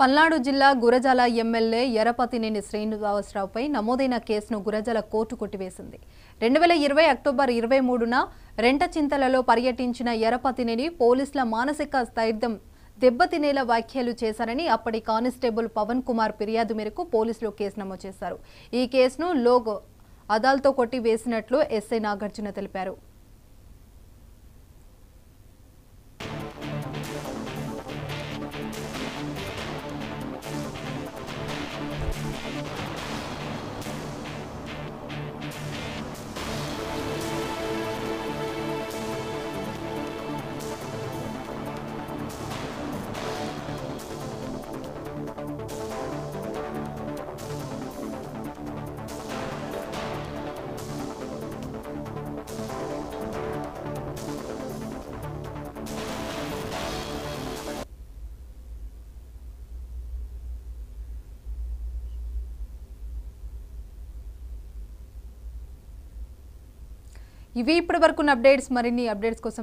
పల్నాడు జిల్లా గురజాల ఎమ్మెల్యే ఎరపతినేని శ్రీనివాసరావుపై నమోదైన కేసును గురజాల కోర్టు కొట్టివేసింది. రెండు వేల ఇరవై అక్టోబర్ ఇరవై మూడున రెంటచింతలలో పర్యటించిన ఎరపతినేని పోలీసుల మానసిక స్థైర్యం దెబ్బతినేలా వ్యాఖ్యలు చేశారని అప్పటి కానిస్టేబుల్ పవన్ కుమార్ ఫిర్యాదు మేరకు పోలీసులు కేసు నమోదు చేశారు. ఈ కేసును లోగ్ అదాల్తో కొట్టివేసినట్లు ఎస్ఐ నాగార్జున తెలిపారు. ఇవి ఇప్పటి వరకున్న అప్డేట్స్ మరిన్ని అప్డేట్స్ కోసం